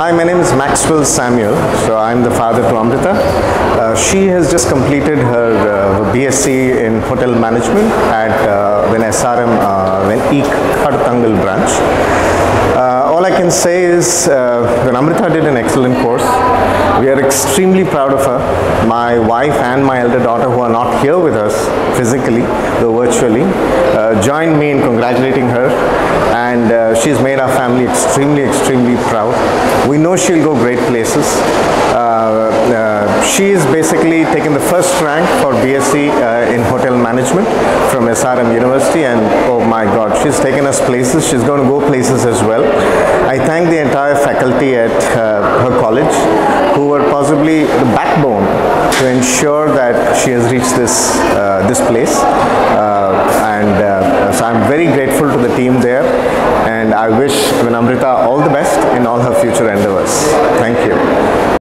Hi, my name is Maxwell Samuel. So I'm the father to Amrita. Uh, she has just completed her uh, BSc in hotel management at uh, when SRM uh, when E Tangal branch. Uh, all I can say is uh, that Amrita did an excellent course. We are extremely proud of her. My wife and my elder daughter, who are not here with us physically, though virtually, uh, joined me in congratulating her. And uh, she's made our family extremely, extremely proud. We know she'll go great places. Uh, uh, she is basically taken the first rank for BSc uh, in hotel management from SRM University, and oh my God, she's taken us places. She's going to go places as well. I thank the entire faculty at her college who were possibly the backbone to ensure that she has reached this this place. And so I'm very grateful to the team there, I wish Vinamrita all the best in all her future endeavors.